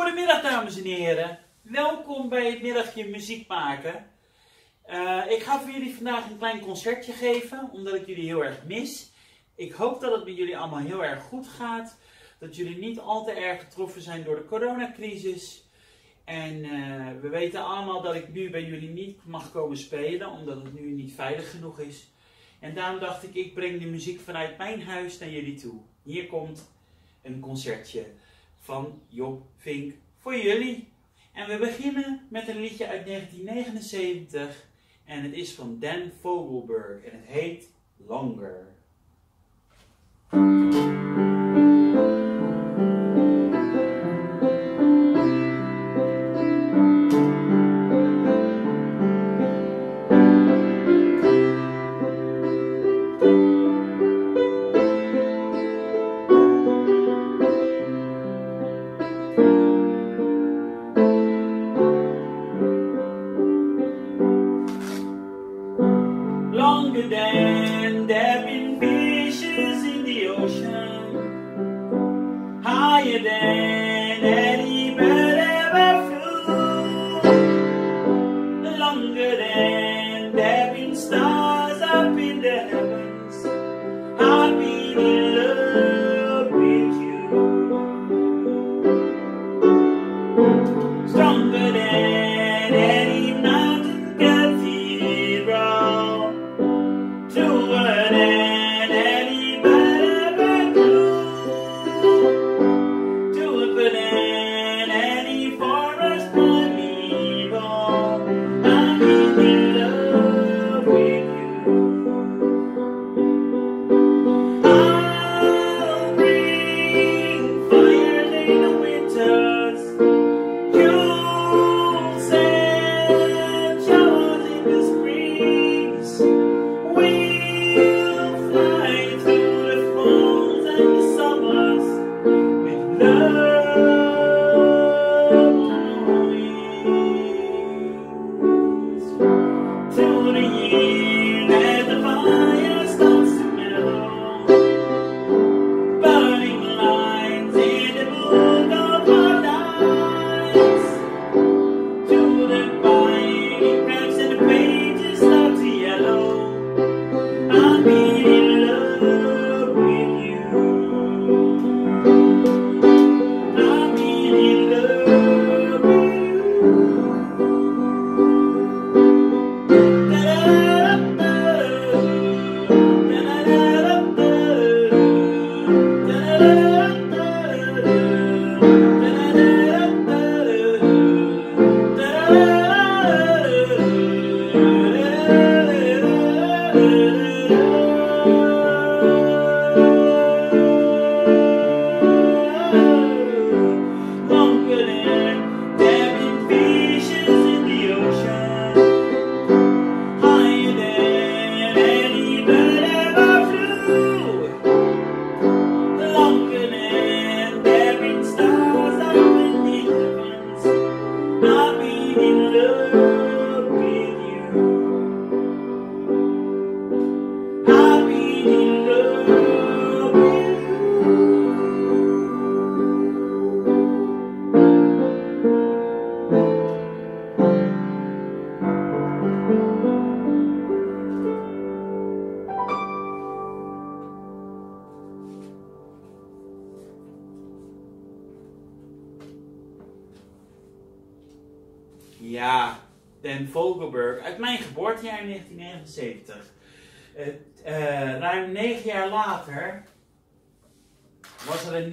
Goedemiddag dames en heren. Welkom bij het middagje muziek maken. Eh, ik ga voor jullie vandaag een klein concertje geven, omdat ik jullie heel erg mis. Ik hoop dat het met jullie allemaal heel erg goed gaat. Dat jullie niet al te erg getroffen zijn door de coronacrisis. En eh, we weten allemaal dat ik nu bij jullie niet mag komen spelen, omdat het nu niet veilig genoeg is. En daarom dacht ik, ik breng de muziek vanuit mijn huis naar jullie toe. Hier komt een concertje van Job Vink voor jullie. En we beginnen met een liedje uit 1979 en het is van Dan Vogelberg en het heet Longer.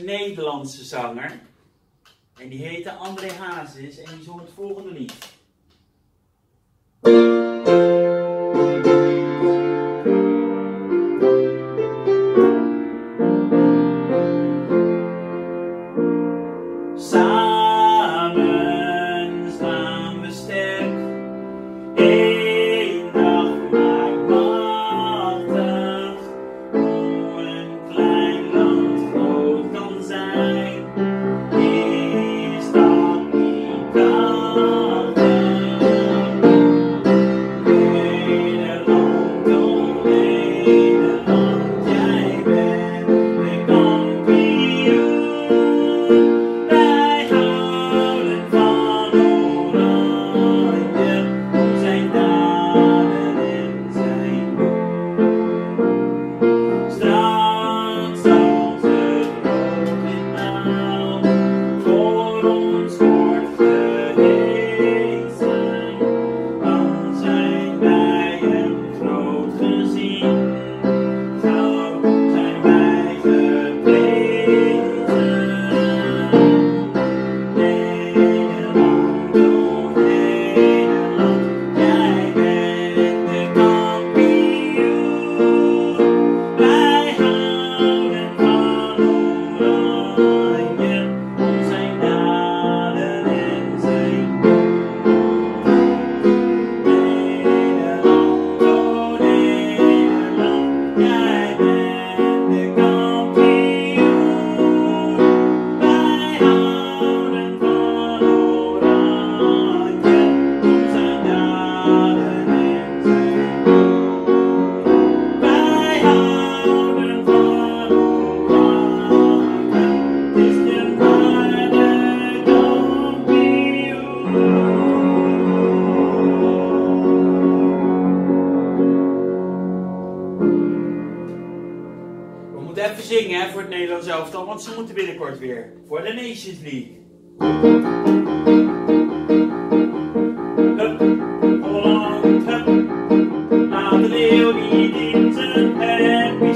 Nederlandse zanger. En die heette André Hazes en die zong het volgende lied.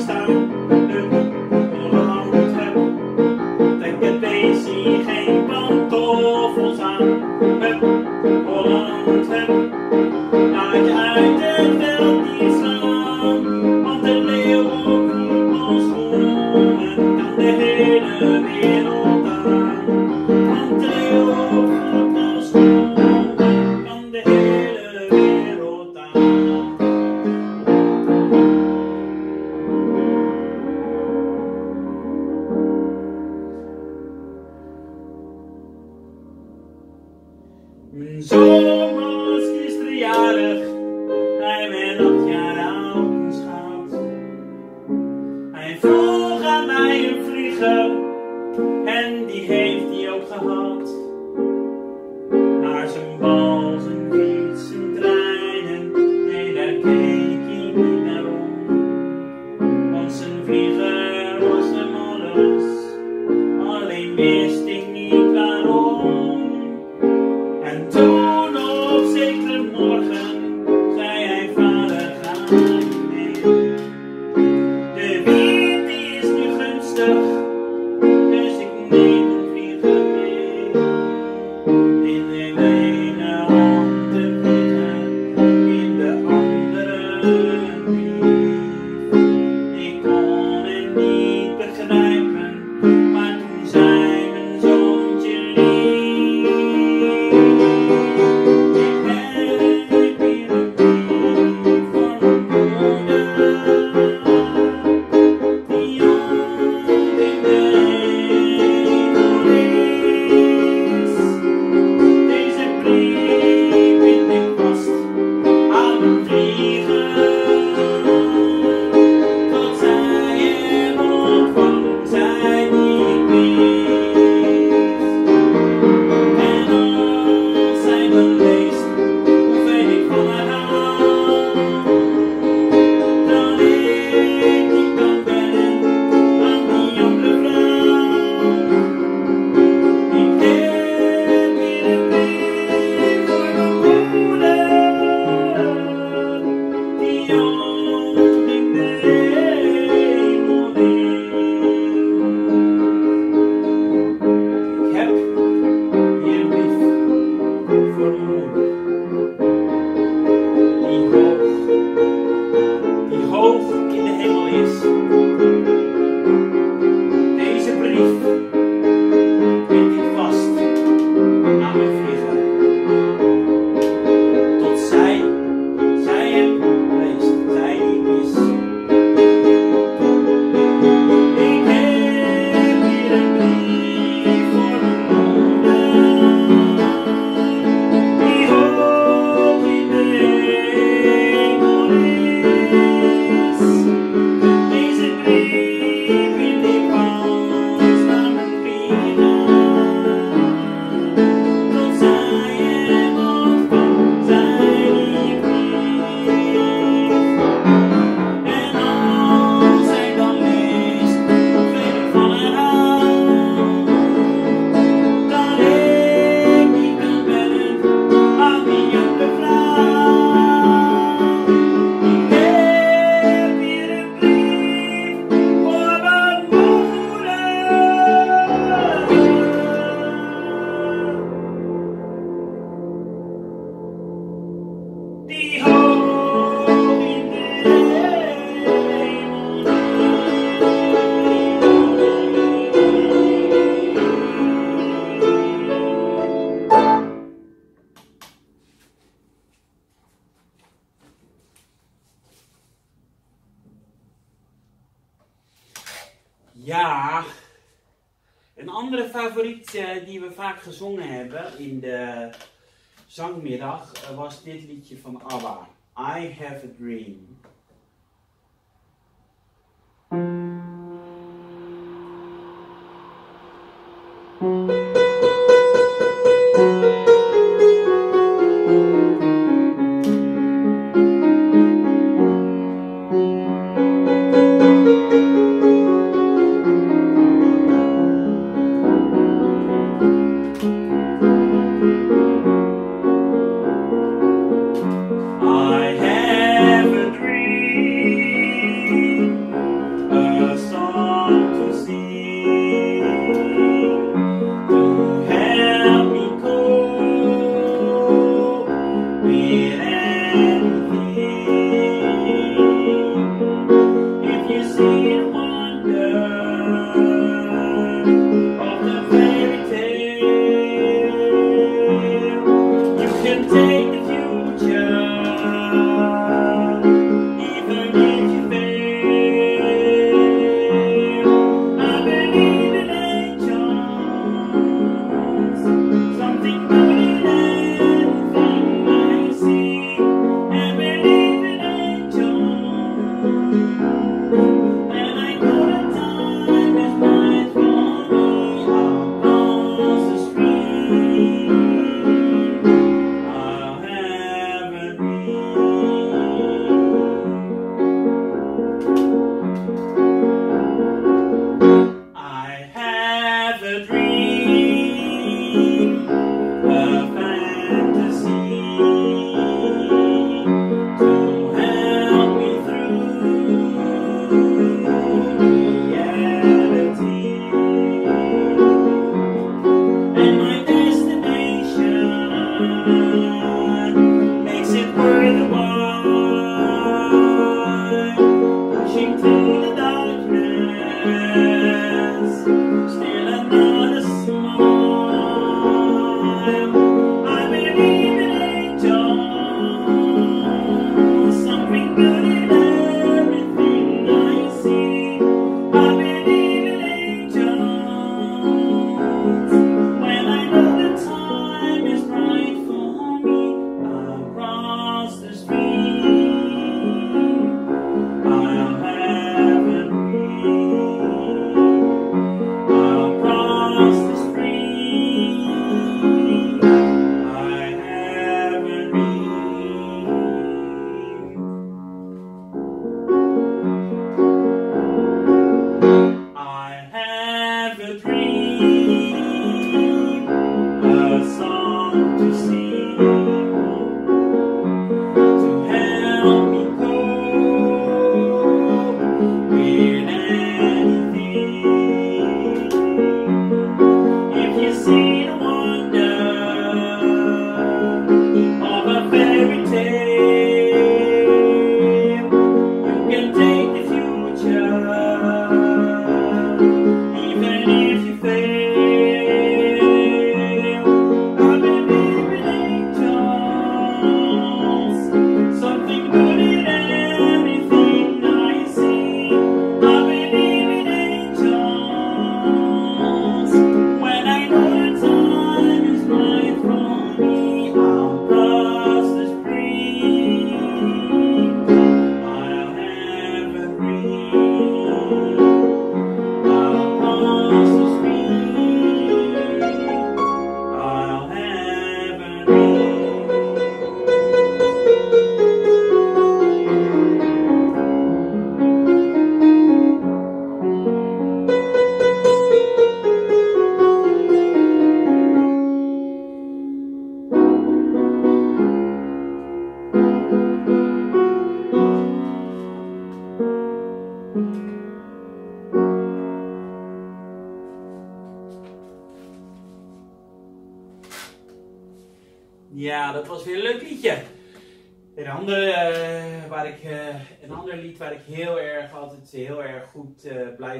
está gezongen hebben in de zangmiddag, eh, was dit liedje van ABBA. I have a dream. Mm.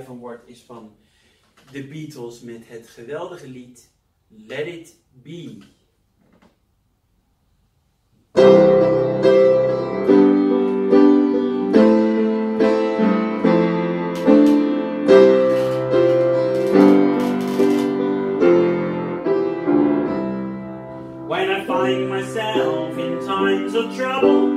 van word is van de Beatles met het geweldige lied Let It Be. When I find myself in times of trouble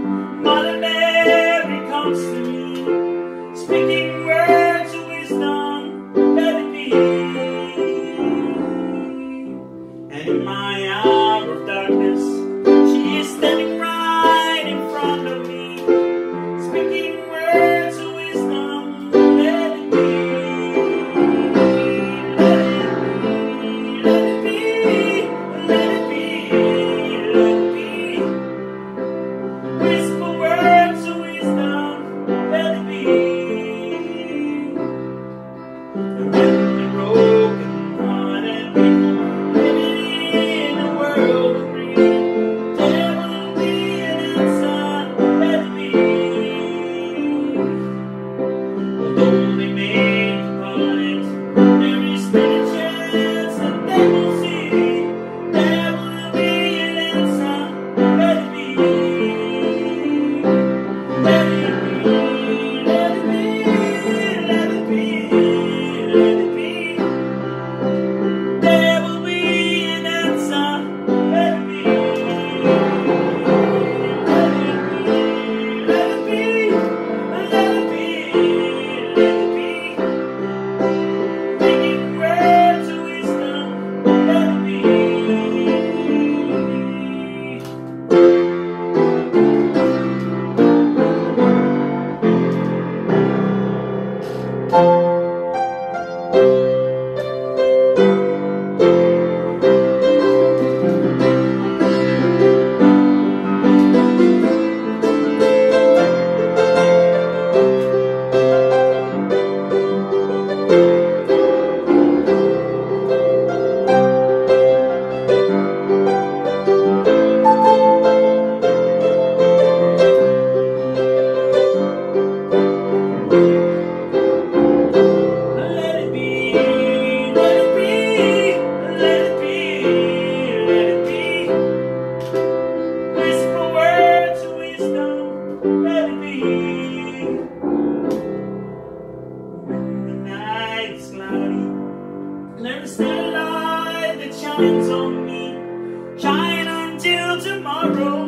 there's still light that shines on me. Shine until tomorrow,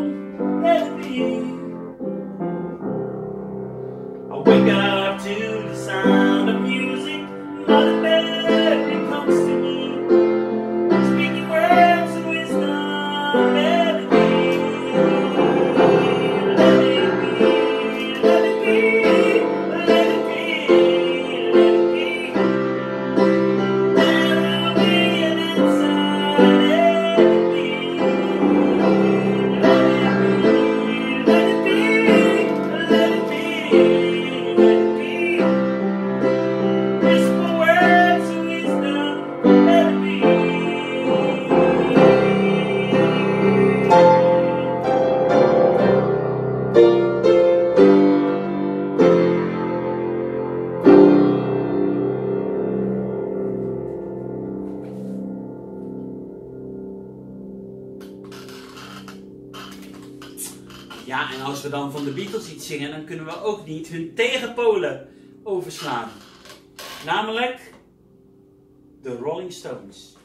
let it. niet hun tegenpolen overslaan. Namelijk de Rolling Stones.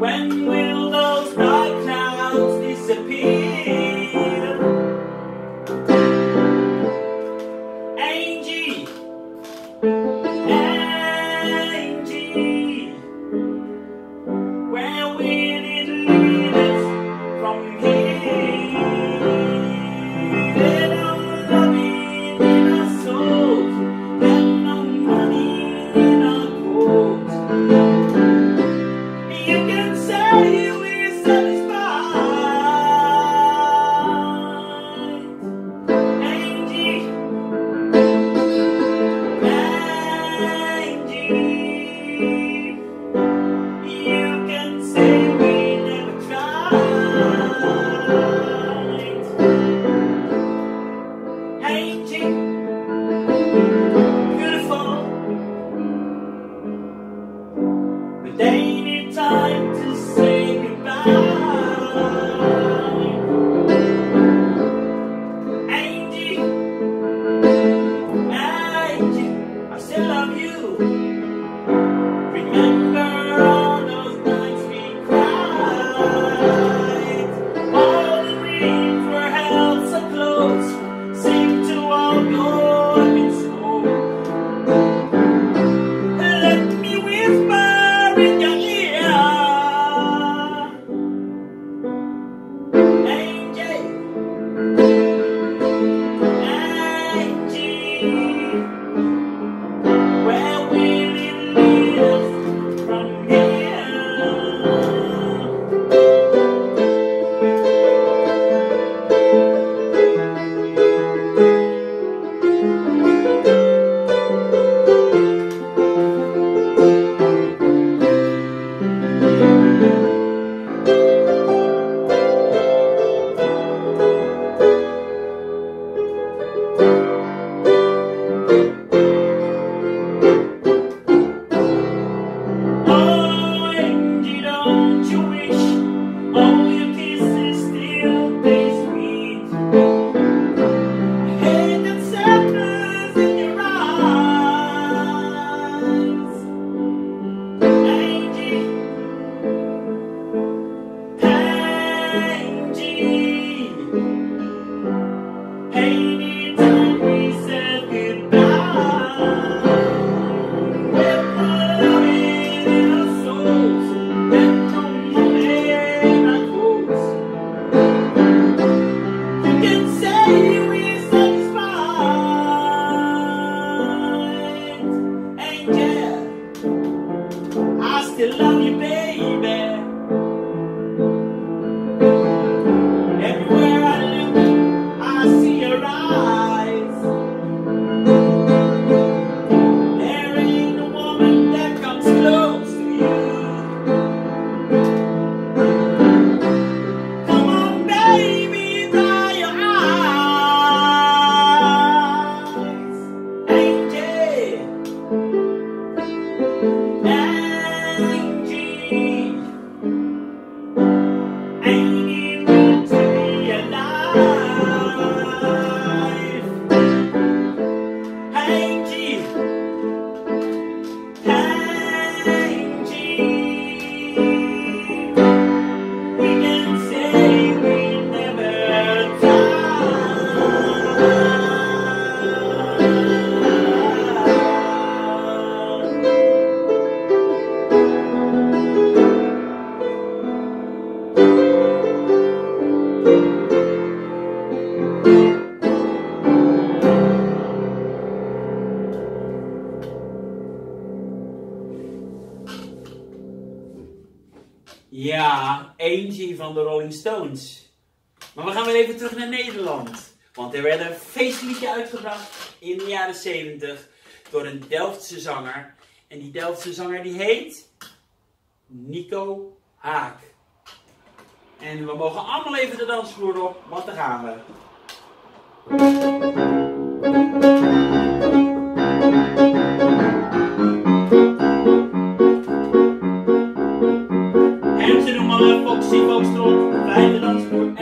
when we. Er werd een feestliedje uitgebracht in de jaren 70 door een Delftse zanger. En die Delftse zanger die heet Nico Haak. En we mogen allemaal even de dansvloer op, want daar gaan we. En ze noemen me Foxy Foxtrot, bij de dansvloer.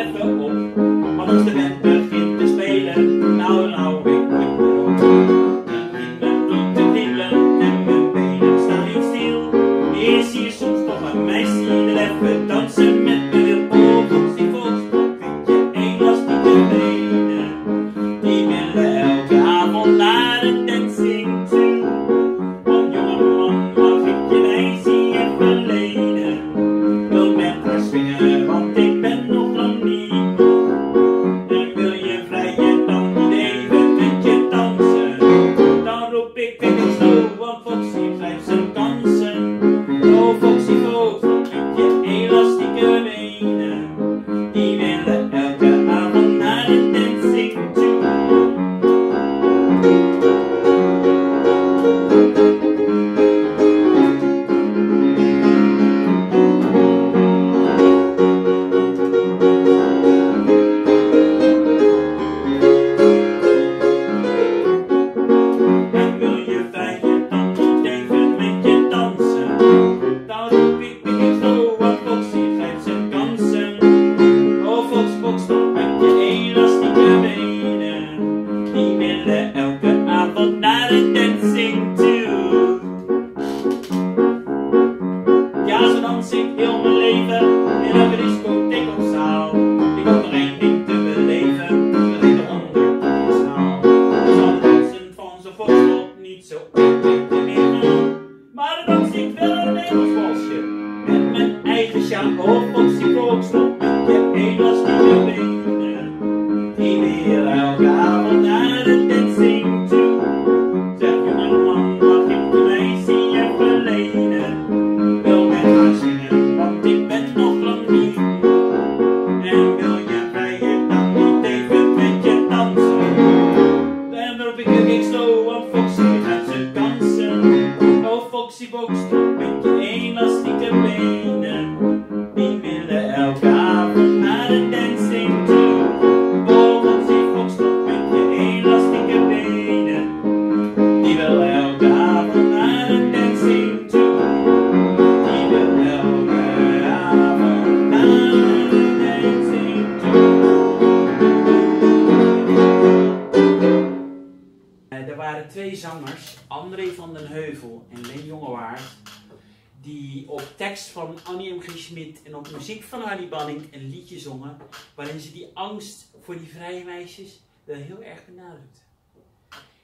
voor die vrije meisjes wel heel erg benadrukt.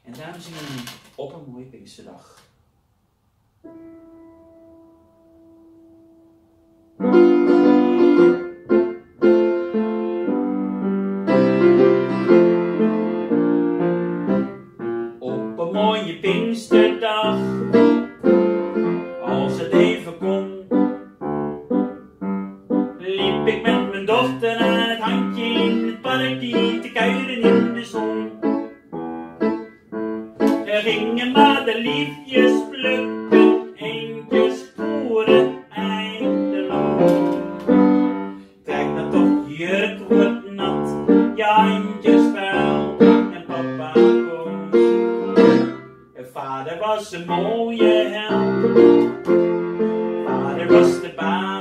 En daarom zingen we op een mooie Pinksterdag. Father was een mooie Father, Vader was de.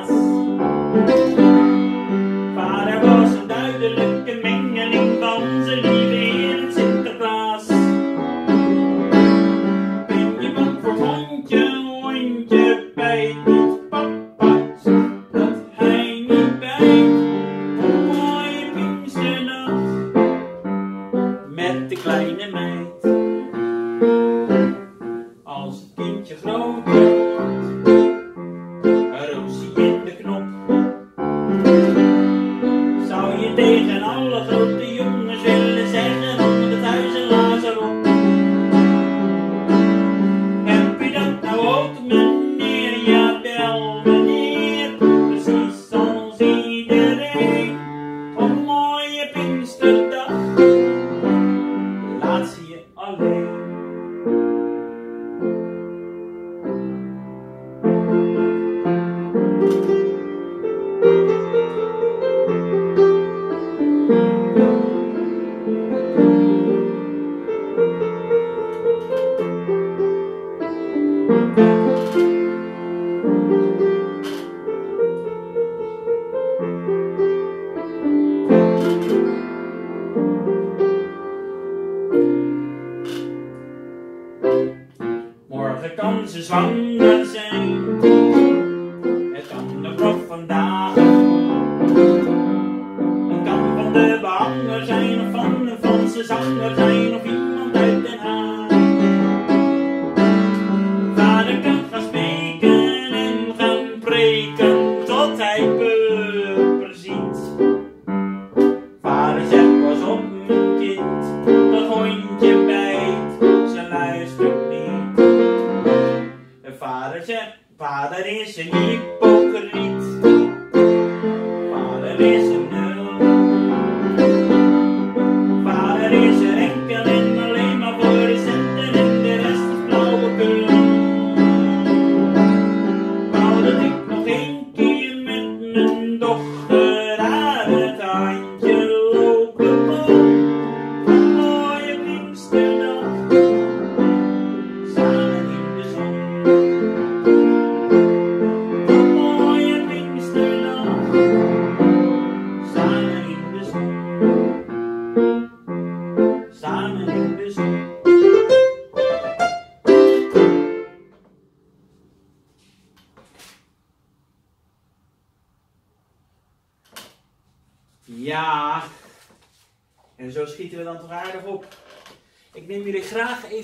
Sachen er allein auf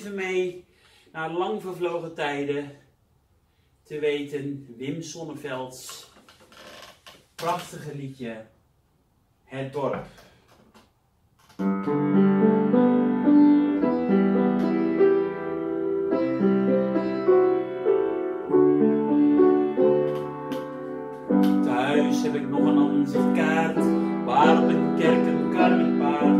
mee na lang vervlogen tijden te weten Wim Sonnevelds prachtige liedje Het dorp. Thuis heb ik nog een aanzichtkaart waarop een kerk een karmenpaard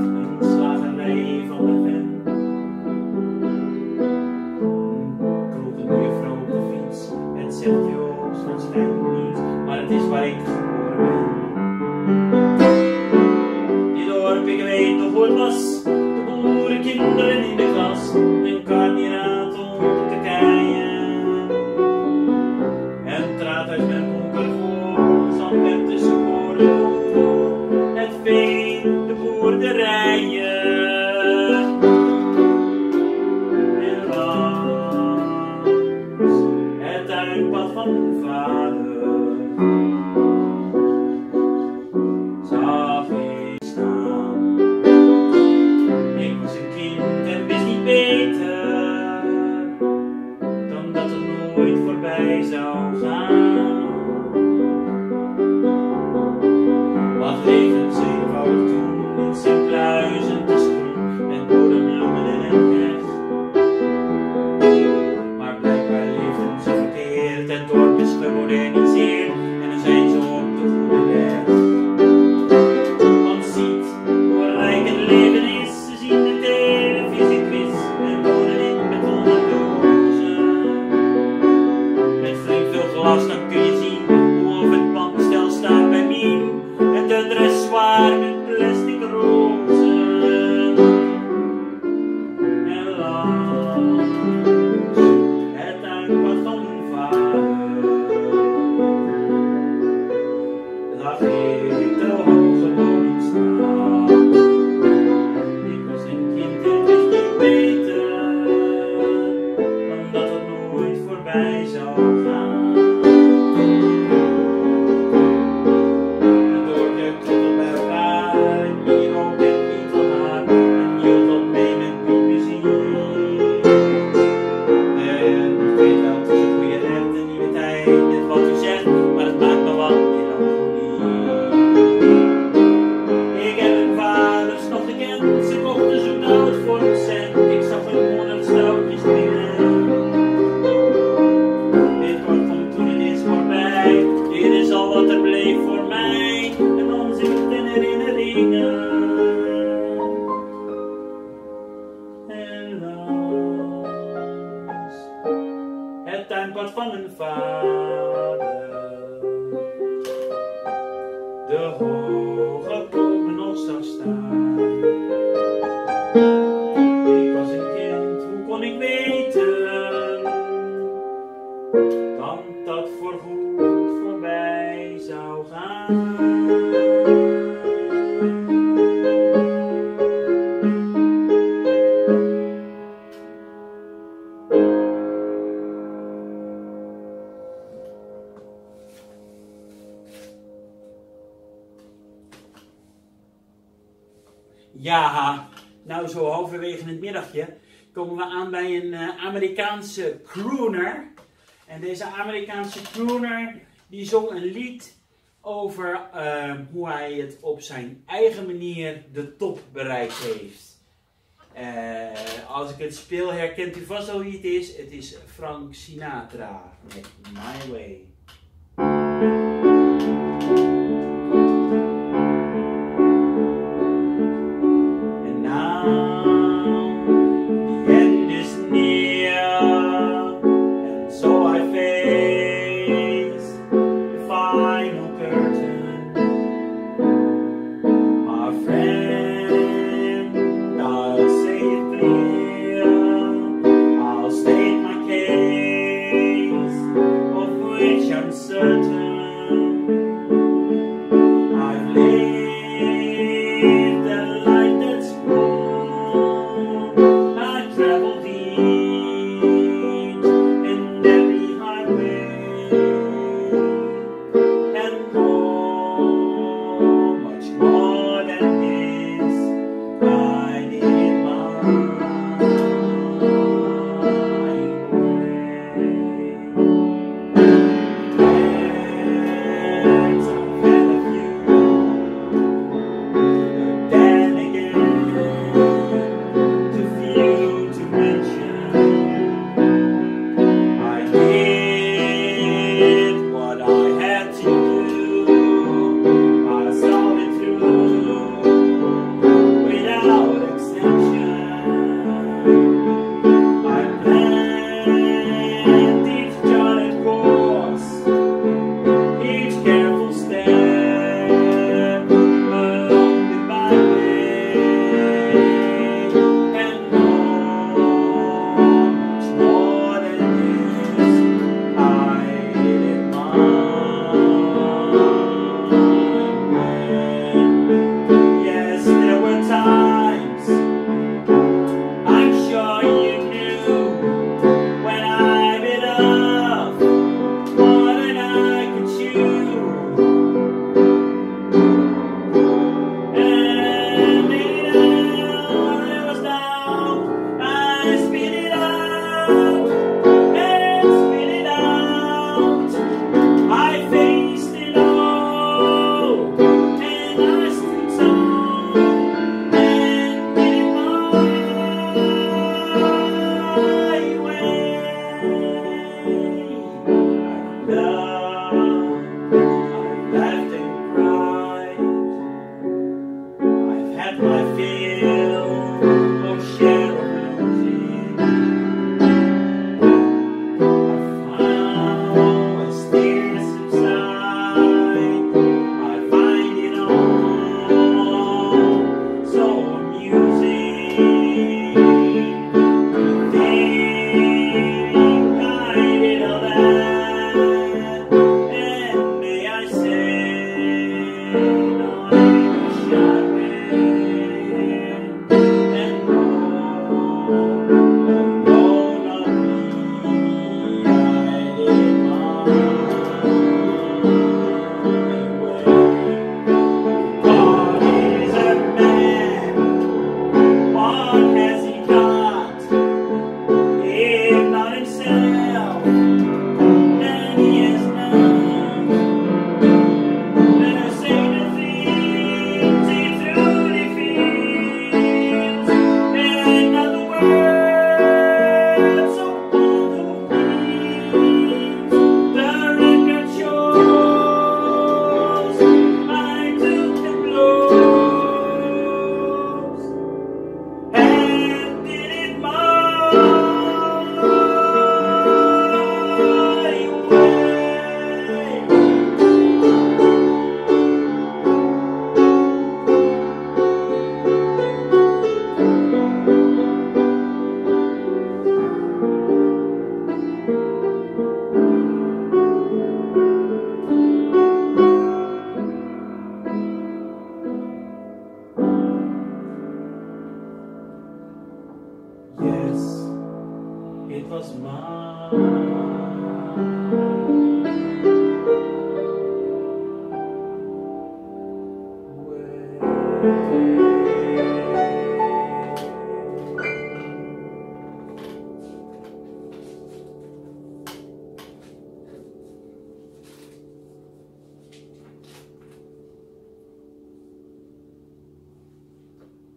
bij een uh, Amerikaanse crooner. En deze Amerikaanse crooner die zong een lied over uh, hoe hij het op zijn eigen manier de top bereikt heeft. Uh, als ik het speel herkent u vast al wie het is. Het is Frank Sinatra met My Way.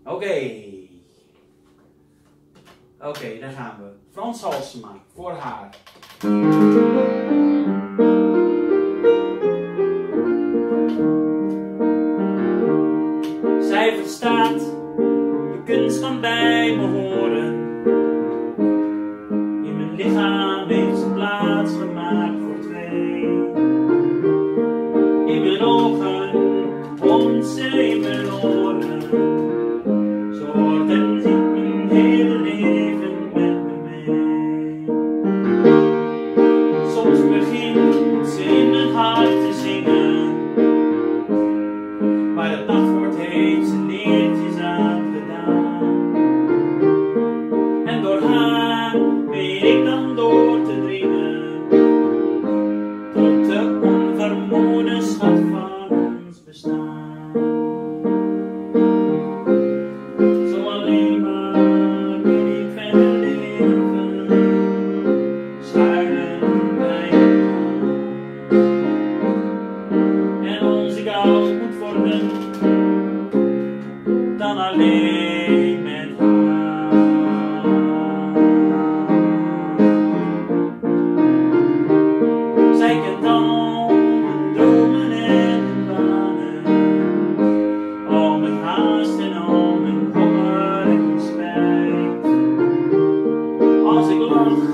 Oké. Oké, dan gaan we. Frans Halsema, voor haar. Zij verstaat de kunst van bij. Lord.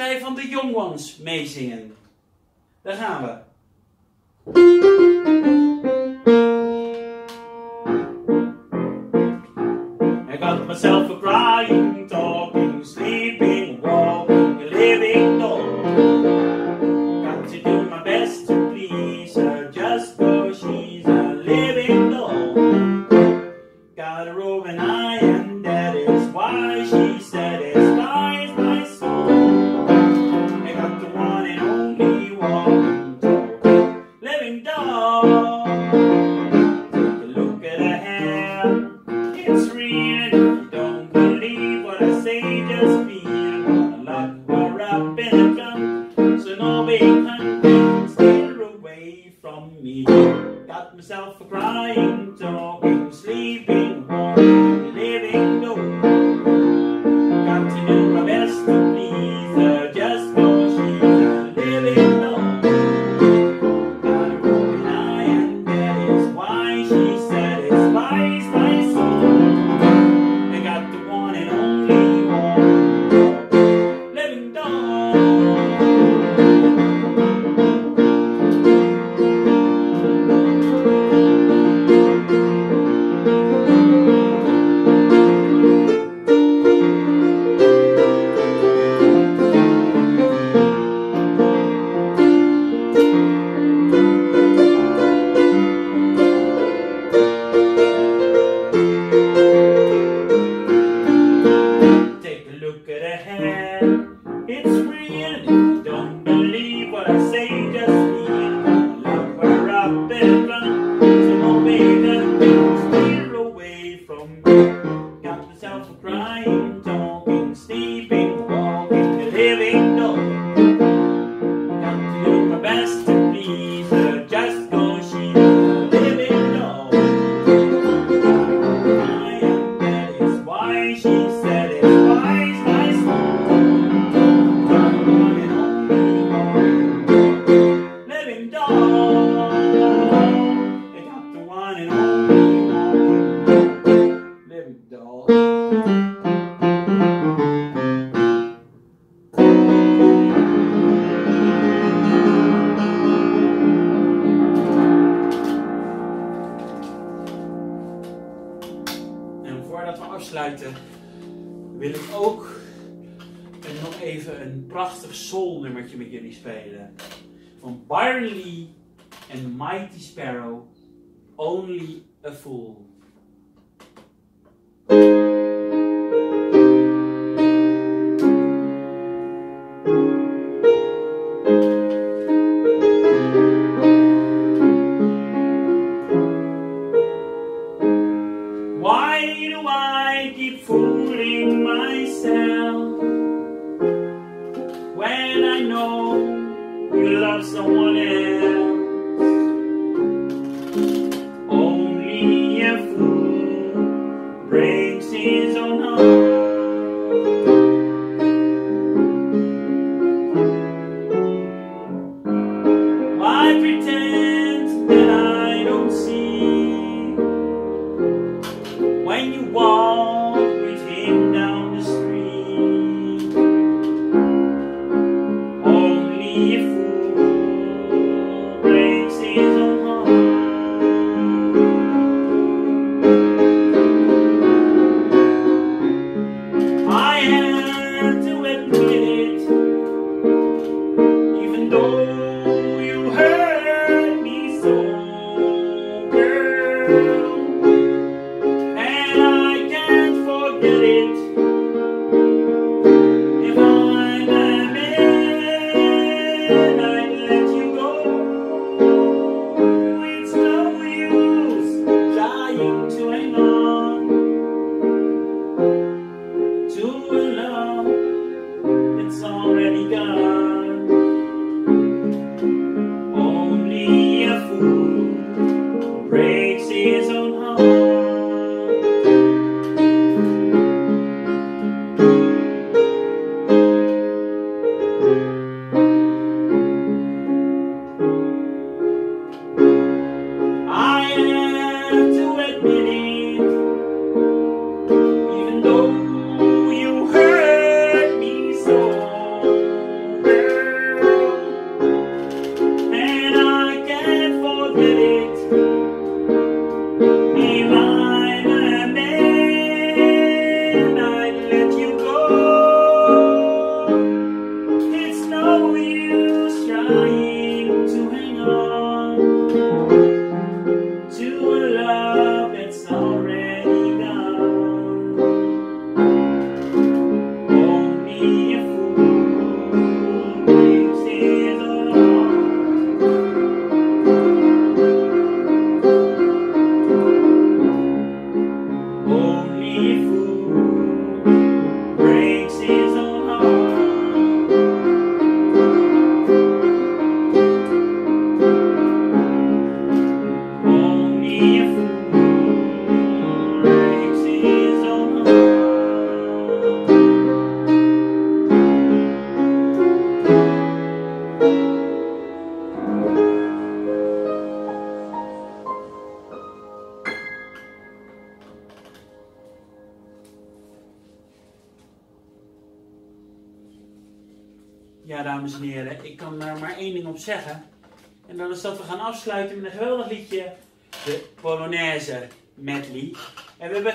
partij van de Young Ones meezingen. Daar gaan we. Don't believe what I say.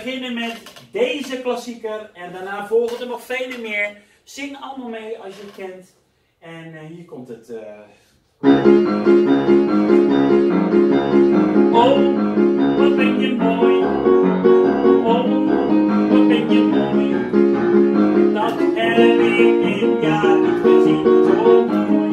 beginnen met deze klassieker en daarna volgen er nog vele meer. Zing allemaal mee als je het kent. En eh, hier komt het. Uh... Oh, wat ben je mooi. Oh, wat ben je mooi. Dat heb ik in jaar niet gezien. Zo.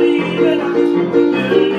believe it.